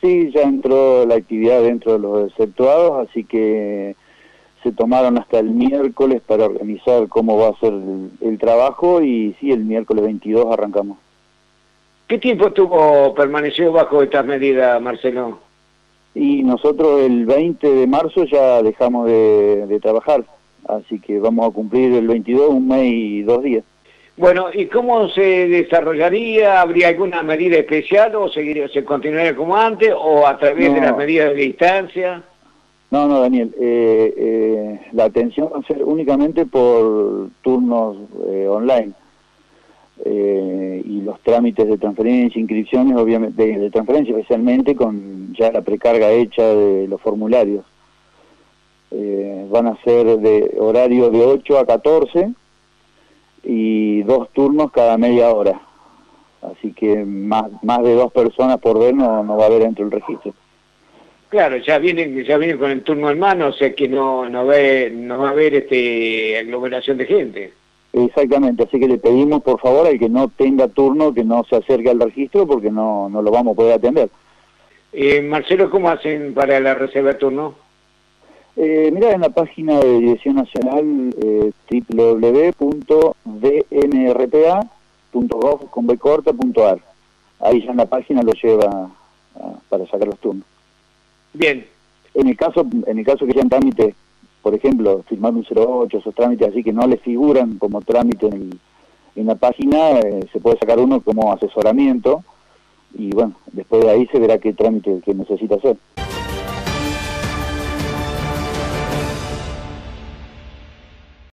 Sí, ya entró la actividad dentro de los exceptuados, así que se tomaron hasta el miércoles para organizar cómo va a ser el, trabajo y sí, el miércoles 22 arrancamos. ¿Qué tiempo estuvo permaneció bajo estas medidas, Marcelo? Y nosotros el 20 de marzo ya dejamos de, de trabajar, así que vamos a cumplir el 22, un mes y dos días. Bueno, ¿y cómo se desarrollaría? ¿Habría alguna medida especial o seguiría, se continuaría como antes o a través de las medidas de distancia? No, no, Daniel. Eh, eh, la atención va a ser únicamente por turnos eh, online. y los trámites de transferencia, inscripciones, obviamente, de, de, transferencia especialmente con ya la precarga hecha de los formularios. van a ser de horario de 8 a 14 y dos turnos cada media hora. Así que más, más de dos personas por ver no, no va a haber dentro del registro. Claro, ya vienen, ya vienen con el turno en mano, o sea que no, no, ve, no va a haber este aglomeración de gente. Exactamente, así que le pedimos por favor al que no tenga turno que no se acerque al registro porque no, no lo vamos a poder atender. Eh, Marcelo, ¿cómo hacen para la reserva de turno? Eh, mira, en la página de Dirección Nacional eh, www.dnrpa.gov.ar. Ahí ya en la página lo lleva para sacar los turnos. Bien. En el caso en el caso que sean trámites, por ejemplo, firmar un 08, esos trámites así que no le figuran como trámite en, en la página, eh, se puede sacar uno como asesoramiento y bueno, después de ahí se verá qué trámite que necesita hacer.